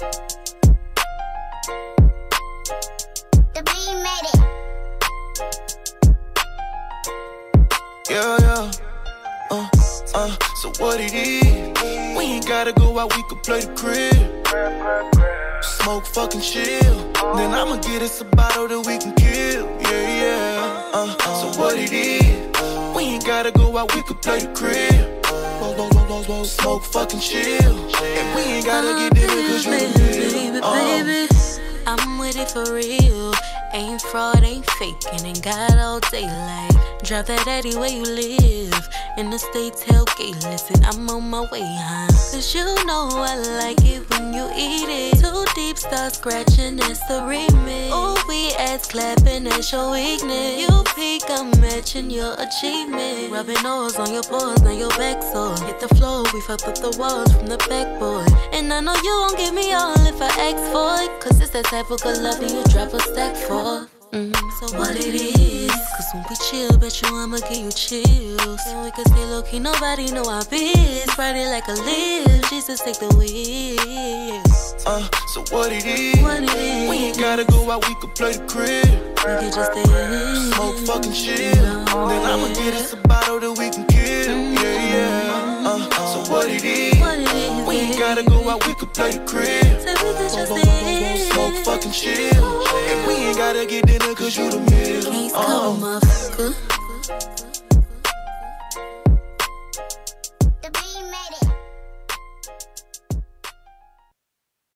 The beat made it. Yeah, yeah. Uh, uh, so what it is? We ain't gotta go out, we could play the crib. Smoke fucking chill. Then I'ma get us a bottle that we can kill. Yeah, yeah. Uh, so what it is? We ain't gotta go out, we could play the crib. Smoke fucking chill. And we ain't gotta get dinner cause you baby, the baby, real. Uh, baby. I'm with it for real. Ain't fraud, ain't faking, ain't got all daylight. Drop that Eddie where you live. In the state tailgate, listen, I'm on my way, huh? Cause you know I like it when you eat it. Too deep, start scratching, it's the remix. Ooh, we ass clapping, that's your weakness. You peak, your achievement. Rubbing nose on your balls, now your back sore. Hit the floor, we fucked up the walls from the backboard. And I know you won't give me all if I ask for it. Cause it's that type of good love you drop a stack for. Mm, so what it is? Cause when we chill, bet you I'ma give you chills. And we can stay low key, nobody know our biz. Friday like a Lyft, Jesus take the wheel. uh, so what it is? What it is? We ain't gotta go out, we could play the crib. We can just stay in. Smoke fucking chill. Then I'ma get us a bottle that we can kill. Yeah, yeah. Uh, so what it is? What it is? We ain't gotta go out, we could play the crib. So we can just stay in. Smoke fucking chill. Ain't gotta get dinner cause you the meal. Uh, Kover, motherfucker.